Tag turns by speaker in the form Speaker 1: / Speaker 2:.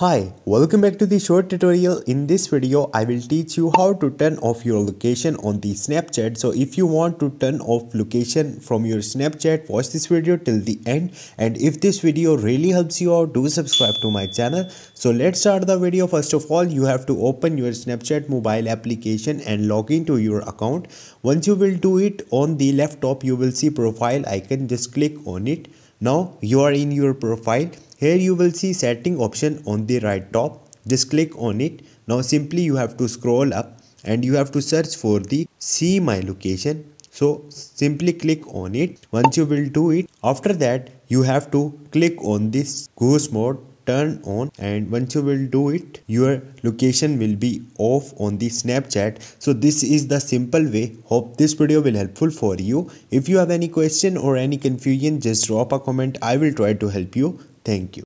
Speaker 1: Hi, welcome back to the short tutorial. In this video, I will teach you how to turn off your location on the Snapchat. So if you want to turn off location from your Snapchat, watch this video till the end. And if this video really helps you out, do subscribe to my channel. So let's start the video. First of all, you have to open your Snapchat mobile application and log into your account. Once you will do it on the left top, you will see profile icon. Just click on it. Now you are in your profile here you will see setting option on the right top. Just click on it. Now simply you have to scroll up and you have to search for the see my location. So simply click on it. Once you will do it after that you have to click on this ghost mode turn on and once you will do it your location will be off on the snapchat. So this is the simple way. Hope this video will helpful for you. If you have any question or any confusion just drop a comment. I will try to help you. Thank you.